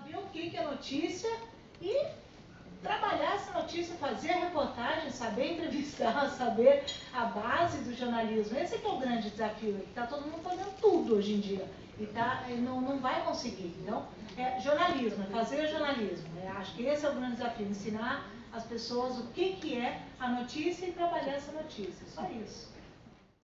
Saber o que é notícia e trabalhar essa notícia, fazer a reportagem, saber entrevistar, saber a base do jornalismo. Esse é, é o grande desafio. É Está todo mundo fazendo tudo hoje em dia e tá, não, não vai conseguir. Então, é jornalismo, é fazer jornalismo. É, acho que esse é o grande desafio, ensinar as pessoas o que, que é a notícia e trabalhar essa notícia. Só isso.